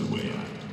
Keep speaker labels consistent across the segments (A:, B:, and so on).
A: the passed away.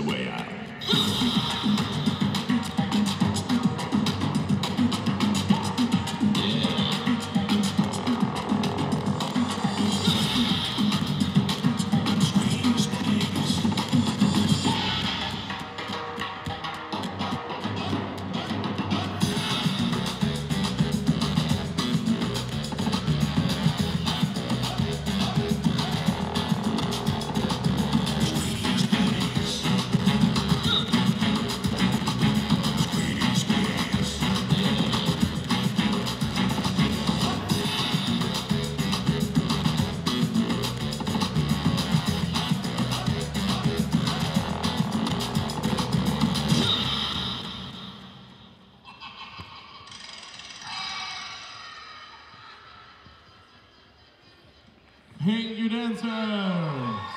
A: The way out.
B: Hang you dancers!